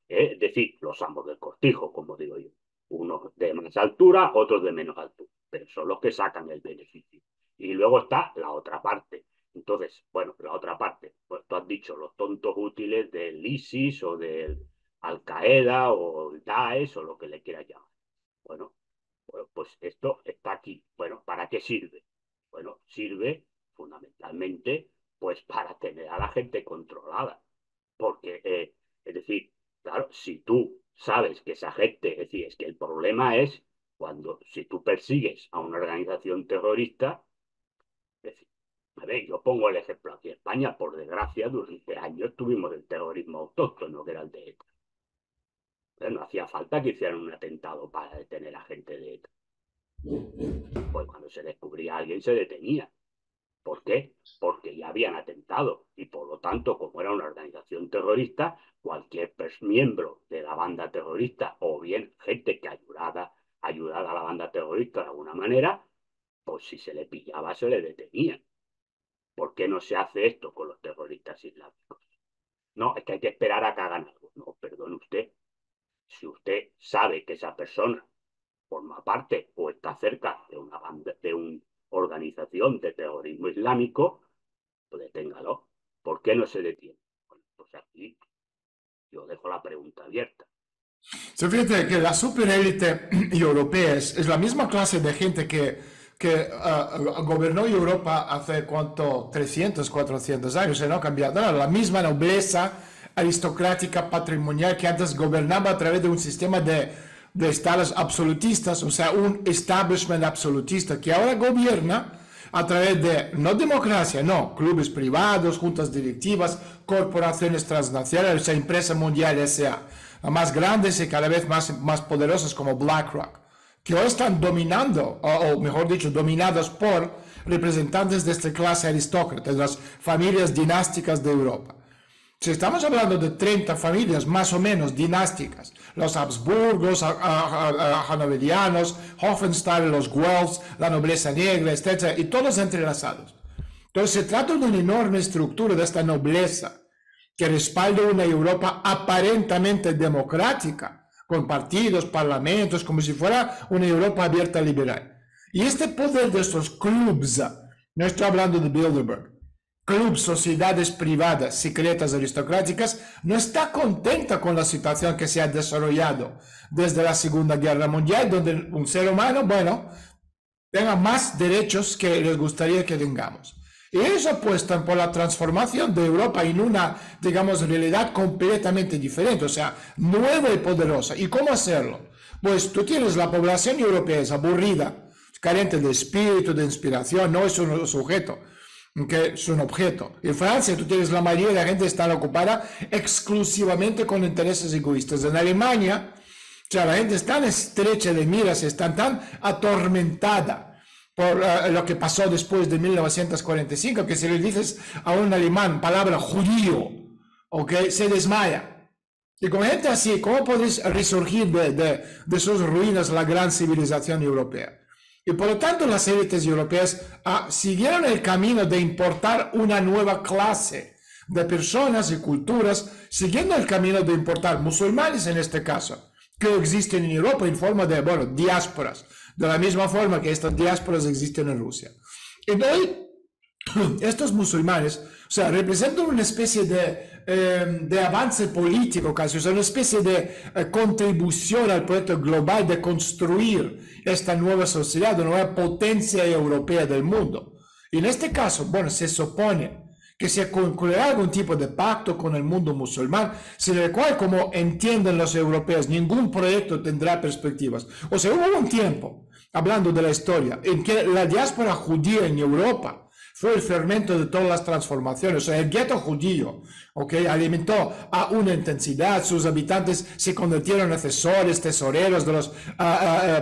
¿eh? Es decir, los ambos del cortijo, como digo yo. Unos de más altura, otros de menos altura. Pero son los que sacan el beneficio. Y luego está la otra parte. Entonces, bueno, la otra parte. Pues tú has dicho los tontos útiles del ISIS o del Al Qaeda o el Daesh o lo que le quieras llamar. Bueno, pues esto está aquí. Bueno, ¿para qué sirve? Bueno, sirve fundamentalmente pues para tener a la gente controlada. Porque, eh, es decir, claro, si tú sabes que esa gente, es decir, es que el problema es cuando, si tú persigues a una organización terrorista, yo pongo el ejemplo aquí España, por desgracia, durante años tuvimos el terrorismo autóctono, que era el de ETA. No hacía falta que hicieran un atentado para detener a gente de ETA. Pues cuando se descubría a alguien se detenía. ¿Por qué? Porque ya habían atentado y por lo tanto, como era una organización terrorista, cualquier miembro de la banda terrorista o bien gente que ayudara, ayudara a la banda terrorista de alguna manera, pues si se le pillaba se le detenía. ¿Por qué no se hace esto con los terroristas islámicos? No, es que hay que esperar a que hagan algo. No, perdone usted. Si usted sabe que esa persona forma parte o está cerca de una banda, de una organización de terrorismo islámico, pues deténgalo. ¿Por qué no se detiene? Bueno, pues aquí yo dejo la pregunta abierta. Se fíjate que la superélite europea es, la misma clase de gente que, que ah, gobernó Europa hace cuánto, 300, 400 años, no ha cambiado nada, la misma nobleza aristocrática patrimonial que antes gobernaba a través de un sistema de, de estados absolutistas, o sea, un establishment absolutista que ahora gobierna a través de, no democracia, no, clubes privados, juntas directivas, corporaciones transnacionales, o sea, empresa mundial S.A., más grandes y cada vez más, más poderosas como BlackRock, que hoy están dominando, o, o mejor dicho, dominadas por representantes de esta clase aristócrata, de las familias dinásticas de Europa. Si estamos hablando de 30 familias más o menos dinásticas, los Habsburgos, Hanoverianos, Hohenstein, los Guelphs, la nobleza negra, etc., y todos entrelazados. Entonces se trata de una enorme estructura de esta nobleza que respalda una Europa aparentemente democrática, con partidos, parlamentos, como si fuera una Europa abierta liberal. Y este poder de estos clubs, no estoy hablando de Bilderberg, club, sociedades privadas, secretas, aristocráticas, no está contenta con la situación que se ha desarrollado desde la Segunda Guerra Mundial, donde un ser humano, bueno, tenga más derechos que les gustaría que tengamos. Y ellos apuestan por la transformación de Europa en una, digamos, realidad completamente diferente, o sea, nueva y poderosa. ¿Y cómo hacerlo? Pues tú tienes la población europea, es aburrida, carente de espíritu, de inspiración, no es un sujeto que es un objeto. En Francia tú tienes la mayoría de la gente está ocupada exclusivamente con intereses egoístas. En Alemania, ya la gente está tan estrecha de miras, está tan atormentada por eh, lo que pasó después de 1945, que si le dices a un alemán palabra judío, ¿ok? Se desmaya. Y con gente así, ¿cómo puedes resurgir de, de, de sus ruinas la gran civilización europea? Y por lo tanto las élites europeas ah, siguieron el camino de importar una nueva clase de personas y culturas, siguiendo el camino de importar musulmanes en este caso, que existen en Europa en forma de, bueno, diásporas, de la misma forma que estas diásporas existen en Rusia. Hoy, estos musulmanes, o sea, representan una especie de Em, de avance político casi, o sea, una especie de eh, contribución al proyecto global de construir esta nueva sociedad, una nueva potencia europea del mundo. Y en este caso, bueno, se supone que se concluirá algún tipo de pacto con el mundo musulmán, sin el cual, como entienden los europeos, ningún proyecto tendrá perspectivas. O sea, hubo un tiempo, hablando de la historia, en que la diáspora judía en Europa fue el fermento de todas las transformaciones. O sea, el gueto judío, ¿ok? Alimentó a una intensidad, sus habitantes se convirtieron en asesores, tesoreros de los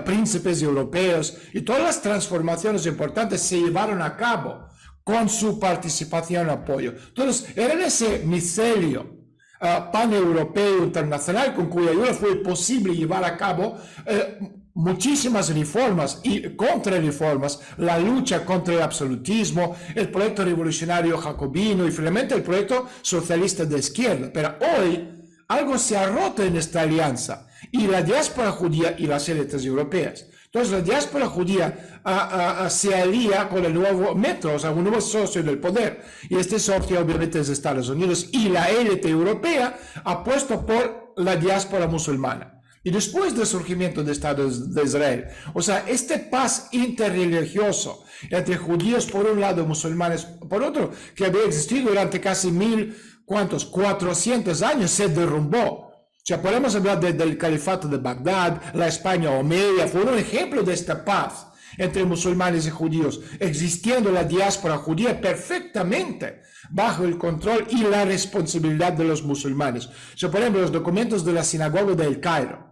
príncipes europeos y todas las transformaciones importantes se llevaron a cabo con su participación y apoyo. Entonces, era ese micelio uh, paneuropeo internacional con cuya ayuda fue posible llevar a cabo eh, muchísimas reformas y contrarreformas, la lucha contra el absolutismo, el proyecto revolucionario jacobino y finalmente el proyecto socialista de izquierda. Pero hoy algo se ha roto en esta alianza y la diáspora judía y las élites europeas. Entonces la diáspora judía se alía con el nuevo metro, o sea, un nuevo socio del poder. Y este socio obviamente es Estados Unidos y la élite europea ha puesto por la diáspora musulmana y después del surgimiento del Estado de Israel. O sea, este paz interreligioso entre judíos por un lado y musulmanes por otro, que había existido durante casi mil, ¿cuántos? 400 años, se derrumbó. O sea, podemos hablar del califato de Bagdad, la España omeya, fue un ejemplo de esta paz entre musulmanes y judíos, existiendo la diáspora judía perfectamente bajo el control y la responsabilidad de los musulmanes. So, por ejemplo, los documentos de la sinagoga del Cairo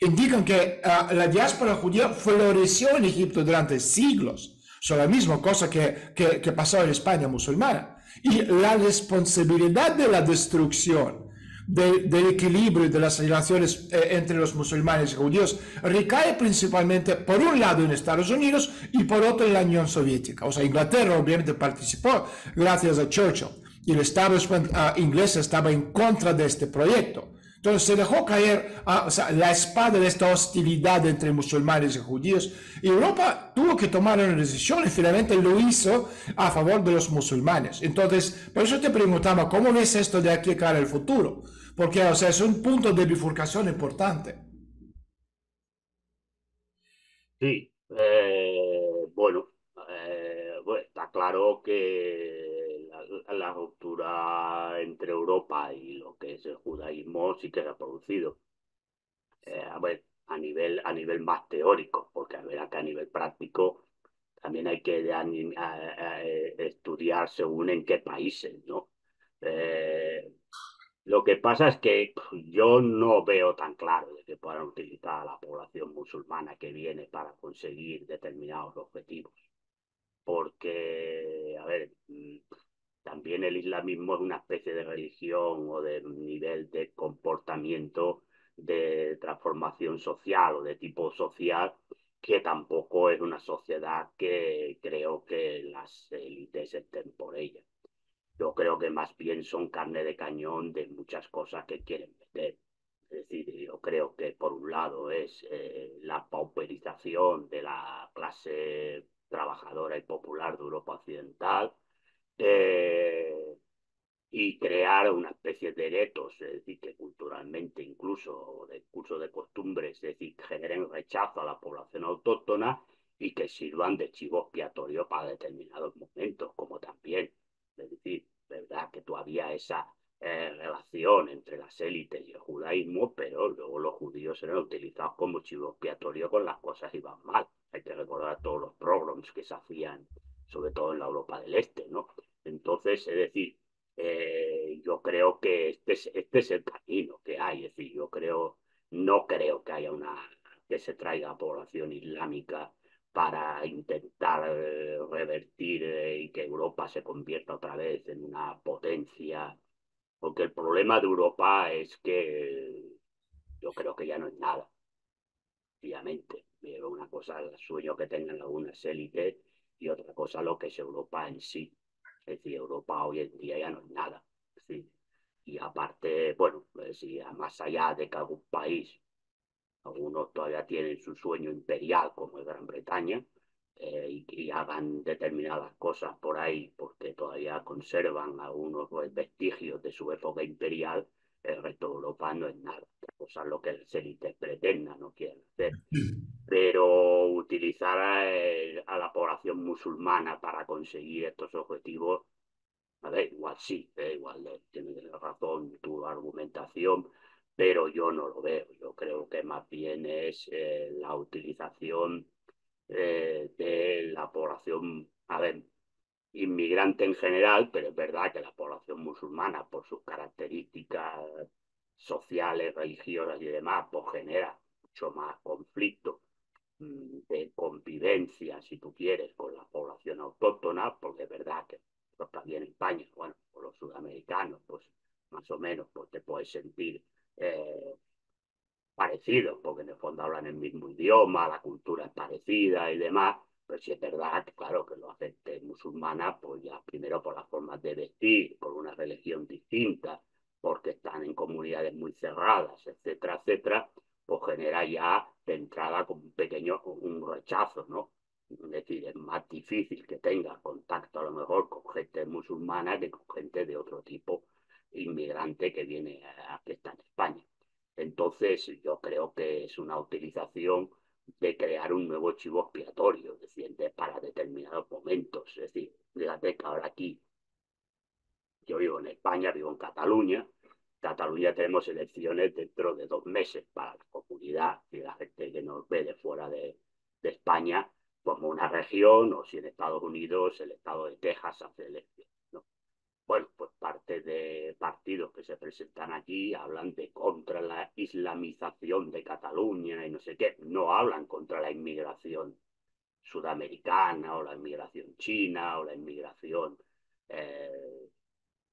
indican que uh, la diáspora judía floreció en Egipto durante siglos. Son la misma cosa que, que, pasó en España musulmana. Y la responsabilidad de la destrucción del equilibrio de las relaciones eh, entre los musulmanes y judíos recae principalmente por un lado en Estados Unidos y por otro en la Unión Soviética. O sea, Inglaterra obviamente participó gracias a Churchill y el Estado uh, inglés estaba en contra de este proyecto. Entonces se dejó caer sea, la espada de esta hostilidad entre musulmanes y judíos. Europa tuvo que tomar una decisión y finalmente lo hizo a favor de los musulmanes. Entonces, por eso te preguntaba, ¿cómo ves esto de aquí cara al futuro? Porque, o sea, es un punto de bifurcación importante. Sí, eh, eh, bueno, está claro que la, ruptura entre Europa y lo que es el judaísmo sí que se ha producido. Eh, a ver, a nivel, a nivel más teórico, porque a ver, acá a nivel práctico también hay que a, estudiar según en qué países, ¿no? Eh, lo que pasa es que yo no veo tan claro de que puedan utilizar a la población musulmana que viene para conseguir determinados objetivos. Porque, a ver, mm, también el islamismo es una especie de religión o de nivel de comportamiento de transformación social o de tipo social que tampoco es una sociedad que creo que las élites estén por ella yo creo que más bien son carne de cañón de muchas cosas que quieren meter. Es decir, yo creo que por un lado es eh, la pauperización de la clase trabajadora y popular de Europa Occidental eh, y crear una especie de guetos, es decir, que culturalmente incluso de curso de costumbres, es decir, generen rechazo a la población autóctona y que sirvan de chivo expiatorio para determinados momentos, como también es decir, verdad que todavía esa eh, relación entre las élites y el judaísmo, pero luego los judíos eran utilizados como chivo expiatorio con las cosas iban mal. Hay que recordar todos los programas que se hacían, sobre todo en la Europa del Este, ¿no? Entonces, es decir, eh, yo creo que este es, este es el camino que hay. Es decir, yo creo, no creo que haya una que se traiga población islámica para intentar eh, revertir eh, y que Europa se convierta otra vez en una potencia, porque el problema de Europa es que yo creo que ya no es nada, obviamente. Una cosa el sueño que tengan algunas élites y otra cosa lo que es Europa en sí. Es decir, Europa hoy en día ya no es nada. Y aparte, bueno, si más allá de que algún país algunos todavía tienen su sueño imperial como es Gran Bretaña eh, y, hagan determinadas cosas por ahí porque todavía conservan algunos pues, vestigios de su época imperial, el resto de Europa no es nada. Otra lo que las élites pretendan no quieren hacer. Pero utilizar a, la población musulmana para conseguir estos objetivos, a ver, igual sí, eh, igual tienes razón tu argumentación, pero yo no lo veo. Yo creo que más bien es eh, la utilización eh, de la población, a ver, inmigrante en general, pero es verdad que la población musulmana, por sus características sociales, religiosas y demás, pues genera mucho más conflicto mm, de convivencia, si tú quieres, con la población autóctona, porque es verdad que pues, también en España, bueno, por los sudamericanos, pues más o menos, pues te puedes sentir eh, parecidos, porque en el fondo hablan el mismo idioma, la cultura es parecida y demás, pero si es verdad claro, que los gente musulmana, pues ya primero por las formas de vestir, por una religión distinta, porque están en comunidades muy cerradas, etcétera, etcétera, pues genera ya de entrada como un pequeño un rechazo, ¿no? Es decir, es más difícil que tenga contacto a lo mejor con gente musulmana que con gente de otro tipo inmigrante que viene a, que está en España. Entonces, yo creo que es una utilización de crear un nuevo chivo expiatorio, es decir, para determinados momentos. Es decir, fíjate que ahora aquí, yo vivo en España, vivo en Cataluña, Cataluña tenemos elecciones dentro de dos meses para la comunidad y la gente que nos ve de fuera de, de España, como una región o si en Estados Unidos el estado de Texas hace elecciones. ¿No? Bueno, pues parte de partidos que se presentan allí hablan de contra la islamización de Cataluña y no sé qué, no hablan contra la inmigración sudamericana o la inmigración china o la inmigración eh,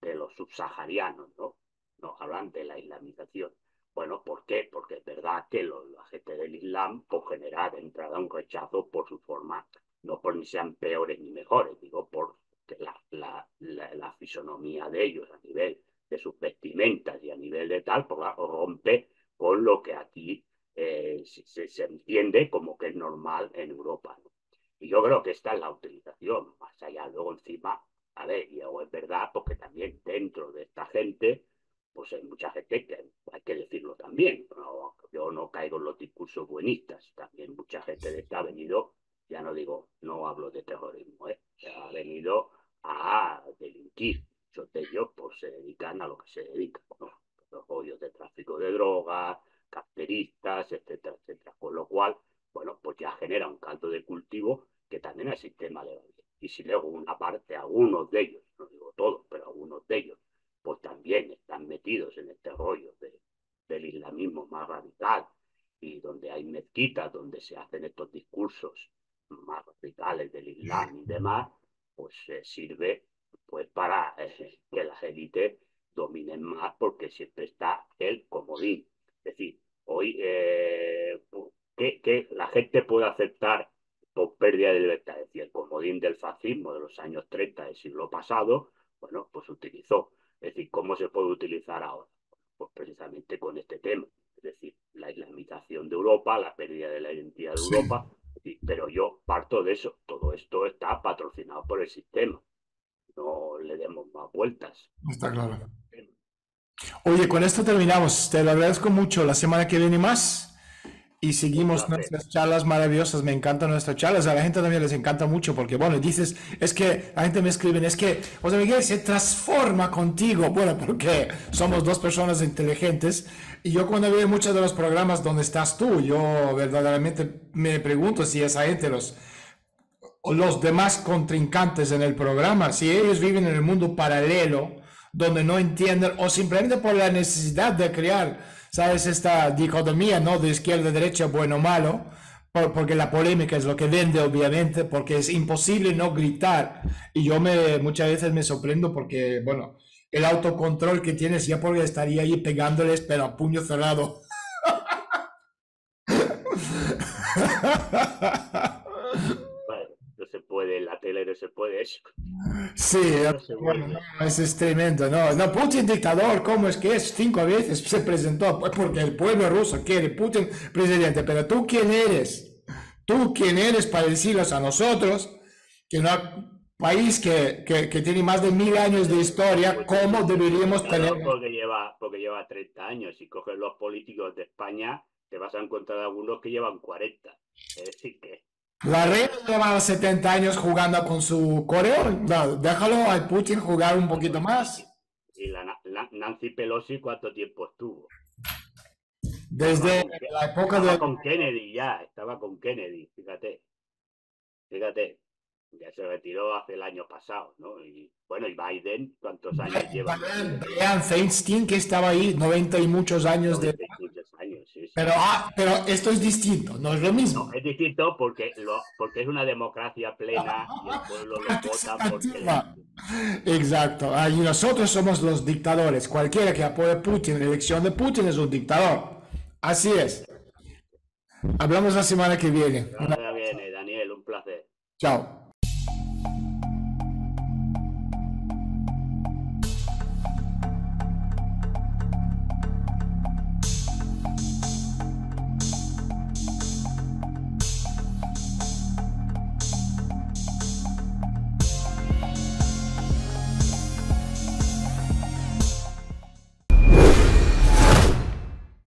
de los subsaharianos, ¿no? No hablan de la islamización. Bueno, ¿por qué? Porque es verdad que los, la gente del Islam, por generar entrada un rechazo por su forma, no por ni sean peores ni mejores, digo, por la, la, la, fisonomía de ellos a nivel de sus vestimentas y a nivel de tal, pues rompe con lo que aquí eh, se, se, entiende como que es normal en Europa. ¿no? Y yo creo que esta es la utilización, más allá luego encima, a ver, y es verdad, porque también dentro de esta gente, pues hay mucha gente que hay que decirlo también, yo no caigo en los discursos buenistas, también mucha gente de esta ha venido, ya no digo, no hablo de terrorismo, ¿eh? ha venido a delinquir, de ellos pues se dedican a lo que se dedican, los rollos de tráfico de drogas, carteristas, etcétera, etcétera, con lo cual bueno, pues ya genera un caldo de cultivo que también el sistema le va bien. Y si luego una parte, algunos de ellos, no digo todos, pero algunos de ellos, pues también están metidos en este rollo del islamismo más radical y donde hay mezquitas donde se hacen estos discursos más radicales del islam y demás, pues eh, sirve pues para eh, que las élites dominen más porque siempre está el comodín. Es decir, hoy eh, que, la gente puede aceptar por pérdida de libertad. Es decir, el comodín del fascismo de los años 30 del siglo pasado, bueno, pues utilizó. Es decir, ¿cómo se puede utilizar ahora? Pues precisamente con este tema. Es decir, la islamización de Europa, la pérdida de la identidad de Europa. Pero yo parto de eso. Esto está patrocinado por el sistema. No le demos más vueltas. Está claro. Oye, con esto terminamos. Te lo agradezco mucho. La semana que viene más y seguimos nuestras charlas maravillosas. Me encantan nuestras charlas. A la gente también les encanta mucho porque, bueno, dices, es que la gente me escribe, es que José Miguel se transforma contigo. Bueno, porque somos dos personas inteligentes. Y yo cuando veo muchos de los programas donde estás tú, yo verdaderamente me pregunto si esa gente, los, los demás contrincantes en el programa, si ellos viven en el mundo paralelo, donde no entienden o simplemente por la necesidad de crear ¿sabes? Esta dicotomía, ¿no? De izquierda, derecha, bueno, malo, porque la polémica es lo que vende, obviamente, porque es imposible no gritar. Y yo me, muchas veces me sorprendo porque, bueno, el autocontrol que tienes ya porque estaría ahí pegándoles, pero a puño cerrado. no se puede eso. Sí, eso es tremendo. No, no, Putin dictador, ¿cómo es que es? Cinco veces se presentó, pues porque el pueblo ruso quiere Putin presidente, pero tú quién eres? ¿Tú quién eres para decirles a nosotros que no país que, que, que, tiene más de mil años de historia, pues ¿cómo deberíamos tener? Porque lleva, porque lleva 30 años. Si coges los políticos de España, te vas a encontrar algunos que llevan 40. Es decir, que la reina lleva 70 años jugando con su coreo. déjalo a Putin jugar un poquito más. ¿Y la, Nancy Pelosi cuánto tiempo estuvo? Desde la época de... con Kennedy ya, estaba con Kennedy, fíjate. Fíjate, ya se retiró hace el año pasado, ¿no? Y bueno, y Biden, ¿cuántos años lleva? Brian Feinstein, que estaba ahí, 90 y muchos años de... Pero, ah, pero esto es distinto, no es lo mismo. es distinto porque, lo, porque es una democracia plena y el pueblo lo vota porque... Exacto, y nosotros somos los dictadores. Cualquiera que apoye Putin, la elección de Putin es un dictador. Así es. Hablamos la semana que viene. La semana que viene, Daniel, un placer. Chao.